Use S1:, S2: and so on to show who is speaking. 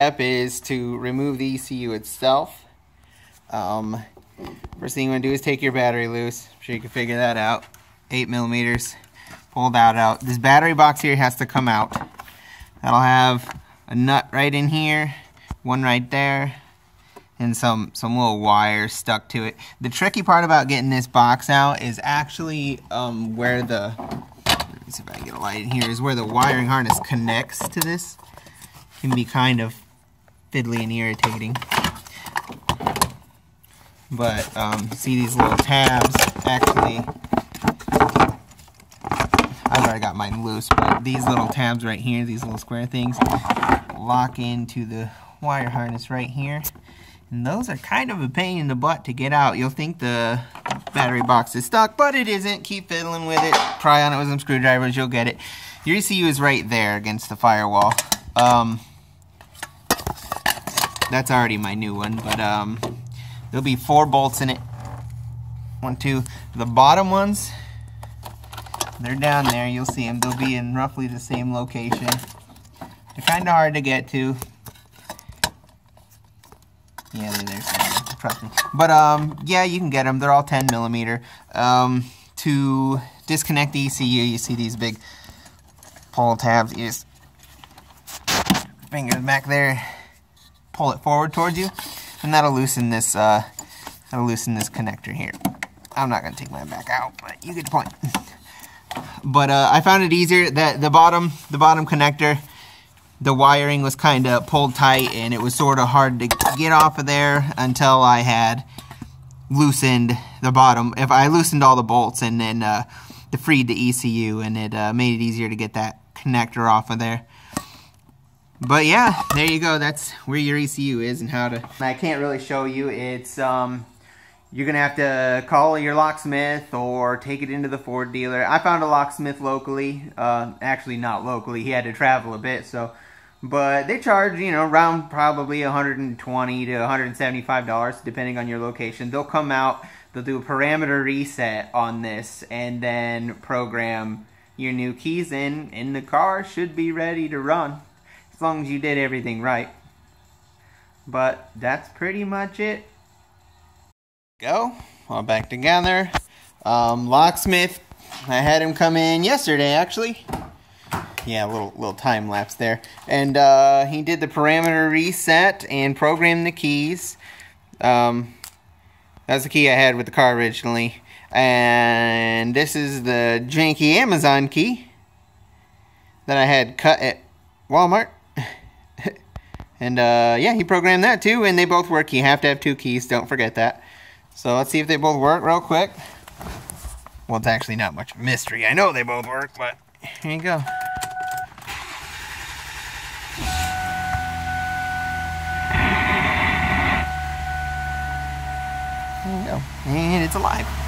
S1: step is to remove the ECU itself. Um, first thing you want to do is take your battery loose. I'm sure you can figure that out. 8 millimeters. Pull that out. This battery box here has to come out. That'll have a nut right in here, one right there, and some, some little wires stuck to it. The tricky part about getting this box out is actually um, where the, let me see if I can get a light in here, is where the wiring harness connects to this. Can be kind of fiddly and irritating. But um, see these little tabs actually, I've already got mine loose, but these little tabs right here, these little square things, lock into the wire harness right here. And those are kind of a pain in the butt to get out. You'll think the battery box is stuck, but it isn't. Keep fiddling with it. Pry on it with some screwdrivers, you'll get it. Your ECU is right there against the firewall. Um, that's already my new one, but um, there'll be four bolts in it. One, two. The bottom ones, they're down there. You'll see them. They'll be in roughly the same location. They're kind of hard to get to. Yeah, they're there somewhere. Trust me. But um, yeah, you can get them. They're all 10 millimeter. Um, to disconnect the ECU, you see these big pull tabs. You just fingers back there, pull it forward towards you, and that'll loosen this. Uh, that'll loosen this connector here. I'm not gonna take my back out, but you get the point. But uh, I found it easier that the bottom, the bottom connector the wiring was kind of pulled tight and it was sort of hard to get off of there until I had loosened the bottom. If I loosened all the bolts and then uh, freed the ECU and it uh, made it easier to get that connector off of there. But yeah, there you go. That's where your ECU is and how to. I can't really show you. It's um, you're gonna have to call your locksmith or take it into the Ford dealer. I found a locksmith locally. Uh, actually, not locally. He had to travel a bit, so but they charge, you know, around probably 120 to 175 dollars, depending on your location. They'll come out, they'll do a parameter reset on this, and then program your new keys in, and the car should be ready to run as long as you did everything right. But that's pretty much it. Go, all back together. Um, locksmith, I had him come in yesterday actually yeah, a little little time lapse there. And uh, he did the parameter reset and programmed the keys. Um, that's the key I had with the car originally. And this is the janky Amazon key that I had cut at Walmart. And uh, yeah, he programmed that too, and they both work. You have to have two keys, don't forget that. So let's see if they both work real quick. Well, it's actually not much mystery. I know they both work, but here you go. There you go. And it's alive.